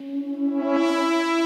Música